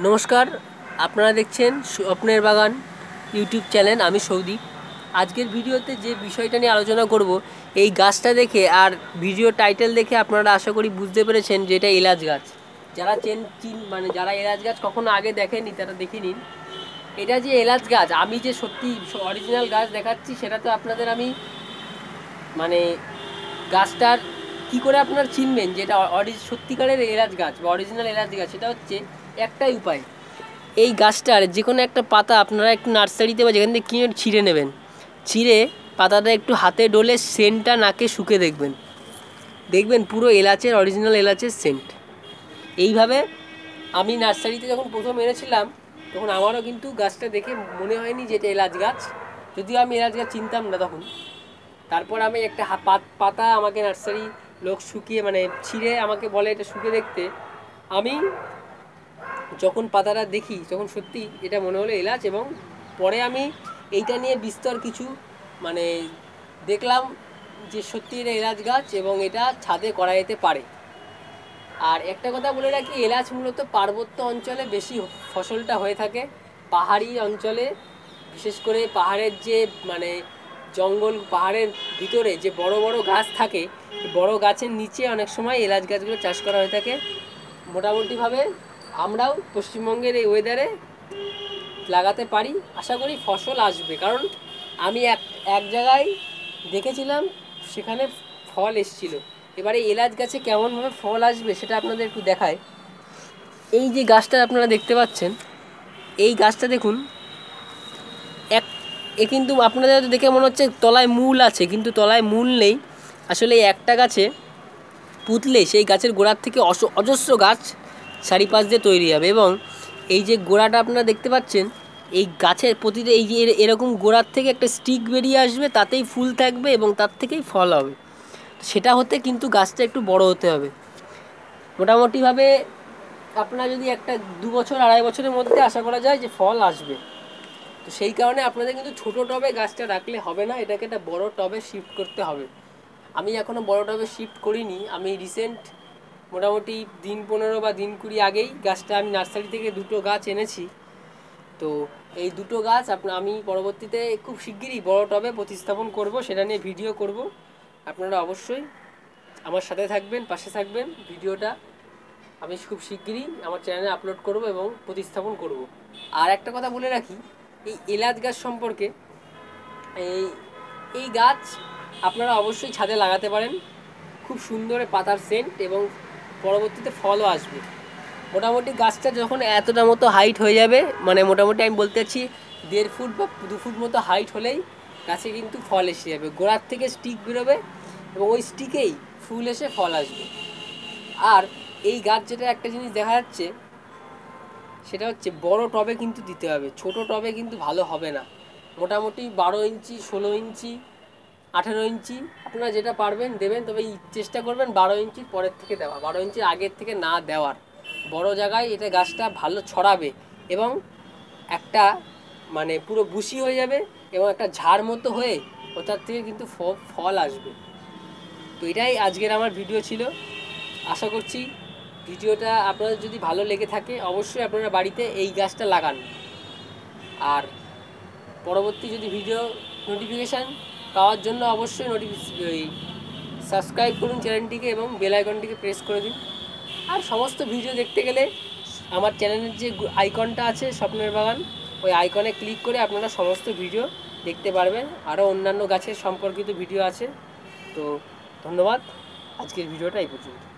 নমস্কার, আপনারা দেখছেন স্বপ্নের বাগান ইউটিউব চ্যানেল, আমি সৌদীপ। আজকের ভিডিওতে যে বিষয়টা নিয়ে আলোচনা করব, এই গাছটা দেখে আর ভিডিও টাইটেল দেখে আপনারা আশা করি বুঝতে পেরেছেন যে এটা এলাচ গাছ। যারা চেন, চিন মানে যারা এলাচ গাছ কখনো আগে দেখেনি, তারা দেখে নিন। এটা যে এলাচ গাছ, আমি যে সত্যি অরিজিনাল গাছ দেখাচ্ছি, সেটা তো আপনাদের আমি মানে গাছটার কি করে আপনার চিনবেন যে এটা অরি সত্যিকারের এলাচ গাছ বা অরিজিনাল এলাচ গাছ? সেটা হচ্ছে একটাই উপায়। এই গাছটার যে কোনো একটা পাতা আপনারা একটু নার্সারিতে বা যেখান থেকে কিনে ছিঁড়ে নেবেন। ছিঁড়ে পাতাটা একটু হাতে ডলে সেন্টটা নাকে শুকে দেখবেন। দেখবেন পুরো এলাচের অরিজিনাল এলাচের সেন্ট। এইভাবে আমি নার্সারিতে যখন প্রথম এনেছিলাম, তখন আমারও কিন্তু গাছটা দেখে মনে হয়নি যে এটা এলাচ গাছ। যদিও আমি এলাচ গাছ চিনতাম না তখন। তারপর আমি একটা পাতা আমাকে নার্সারি লোক শুকিয়ে মানে ছিঁড়ে আমাকে বলে এটা শুকিয়ে দেখতে। আমি যখন পাতাটা দেখি তখন সত্যি এটা মনে হলো এলাচ এবং পরে আমি এইটা নিয়ে বিস্তর কিছু মানে দেখলাম যে সত্যি এটা এলাচ গাছ এবং এটা ছাদে করা যেতে পারে। আর একটা কথা বলে রাখি, এলাচ মূলত পার্বত্য অঞ্চলে বেশি ফসলটা হয়ে থাকে। পাহাড়ি অঞ্চলে, বিশেষ করে পাহাড়ের যে মানে জঙ্গল, পাহাড়ের ভিতরে যে বড় বড় গাছ থাকে, বড় গাছের নিচে অনেক সময় এলাচ গাছগুলো চাষ করা হয়ে থাকে। মোটামুটিভাবে আমরাও পশ্চিমবঙ্গের এই ওয়েদারে লাগাতে পারি। আশা করি ফসল আসবে। কারণ আমি এক এক জায়গায় দেখেছিলাম, সেখানে ফল এসছিল। এবারে এলাচ গাছে কেমনভাবে ফল আসবে সেটা আপনাদের একটু দেখায় এই যে গাছটা আপনারা দেখতে পাচ্ছেন, এই গাছটা দেখুন, এক, এ কিন্তু আপনাদের হয়তো দেখে মনে হচ্ছে তলায় মূল আছে, কিন্তু তলায় মূল নেই। আসলে একটা গাছে পুতলে সেই গাছের গোড়ার থেকে অস, অজস্র গাছ চারিপাশ দিয়ে তৈরি হবে এবং এই যে গোড়াটা আপনারা দেখতে পাচ্ছেন, এই গাছের প্রতিটা এই যে এরকম গোড়ার থেকে একটা স্টিক বেরিয়ে আসবে, তাতেই ফুল থাকবে এবং তার থেকেই ফল হবে। সেটা হতে কিন্তু গাছটা একটু বড় হতে হবে। মোটামুটিভাবে আপনার যদি একটা দু বছর, আড়াই বছরের মধ্যে আশা করা যায় যে ফল আসবে। তো সেই কারণে আপনাদের কিন্তু ছোটো টবে গাছটা রাখলে হবে না, এটাকে একটা বড় টবে শিফট করতে হবে। আমি এখনও বড় টবে শিফট করিনি, আমি রিসেন্ট মোটামুটি দিন পনেরো বা দিন কুড়ি আগেই গাছটা আমি নার্সারি থেকে দুটো গাছ এনেছি। তো এই দুটো গাছ আপনার আমি পরবর্তীতে খুব শিগগিরই বড় টবে প্রতিস্থাপন করব, সেটা নিয়ে ভিডিও করব। আপনারা অবশ্যই আমার সাথে থাকবেন, পাশে থাকবেন, ভিডিওটা আমি খুব শিগগিরই আমার চ্যানেলে আপলোড করব এবং প্রতিস্থাপন করব। আর একটা কথা বলে রাখি, এই এলাচ গাছ সম্পর্কে, এই এই গাছ আপনারা অবশ্যই ছাদে লাগাতে পারেন। খুব সুন্দর পাতার সেন্ট এবং পরবর্তীতে ফলও আসবে। মোটামুটি গাছটা যখন এতটা মতো হাইট হয়ে যাবে মানে মোটামুটি আমি বলতে চাচ্ছি দেড় ফুট বা দু ফুট মতো হাইট হলেই গাছে কিন্তু ফল এসে যাবে। গোড়ার থেকে স্টিক বেরোবে এবং ওই স্টিকেই ফুল এসে ফল আসবে। আর এই গাছ যেটা একটা জিনিস দেখা যাচ্ছে, সেটা হচ্ছে বড় টবে কিন্তু দিতে হবে। ছোট টবে কিন্তু ভালো হবে না। মোটামুটি বারো ইঞ্চি, ষোলো ইঞ্চি আঠেরো ইঞ্চি। আপনারা যেটা পারবেন দেবেন, তবে চেষ্টা করবেন বারো ইঞ্চির পরের থেকে দেওয়া। বারো ইঞ্চির আগের থেকে না দেওয়ার। বড় জায়গায় এটা গাছটা ভালো ছড়াবে এবং একটা মানে পুরো বুশি হয়ে যাবে এবং একটা ঝাড় মতো হয়ে ওটার থেকে কিন্তু ফল আসবে। তো এটাই আজকের আমার ভিডিও ছিল। আশা করছি ভিডিওটা আপনাদের যদি ভালো লেগে থাকে, অবশ্যই আপনারা বাড়িতে এই গাছটা লাগান। আর পরবর্তী যদি ভিডিও নোটিফিকেশান পাওয়ার জন্য অবশ্যই নোটিফিকেশন সাবস্ক্রাইব করুন চ্যানেলটিকে এবং বেল আইকনটিকে প্রেস করে দিন। আর সমস্ত ভিডিও দেখতে গেলে আমার চ্যানেলের যে আইকনটা আছে, স্বপ্নের বাগান, ওই আইকনে ক্লিক করে আপনারা সমস্ত ভিডিও দেখতে পারবেন। আরও অন্যান্য গাছের সম্পর্কিত ভিডিও আছে। তো ধন্যবাদ। আজকের ভিডিওটা এই পর্যন্ত।